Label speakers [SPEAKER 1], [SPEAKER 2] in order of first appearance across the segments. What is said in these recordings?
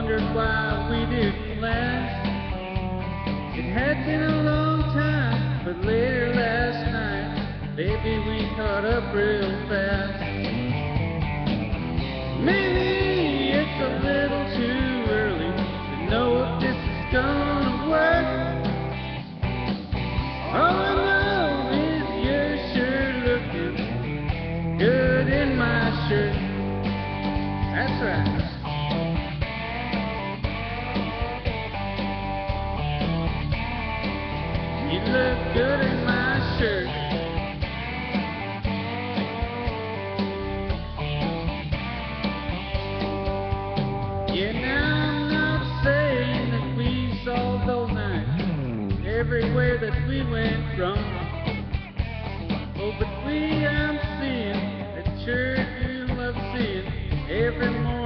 [SPEAKER 1] wondered why we didn't last. It had been a long time, but later last night, baby, we caught up real fast. Maybe that we went from. Oh, but we I'm seeing, I sure do love seeing every morning.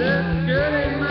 [SPEAKER 1] get in my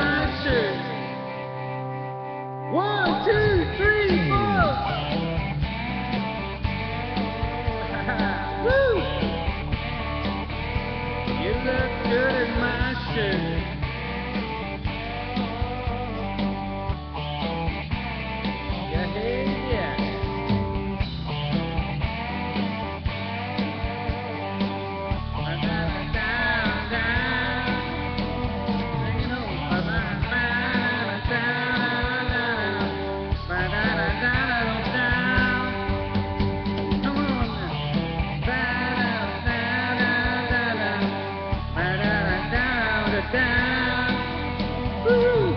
[SPEAKER 1] Woo!